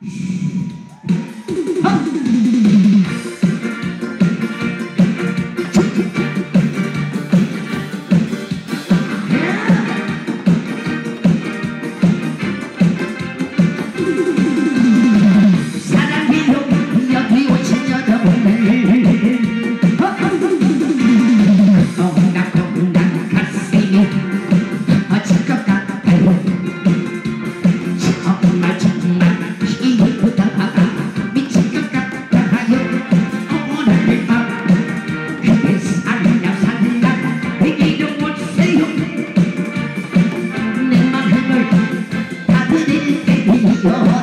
Shh. Uhum.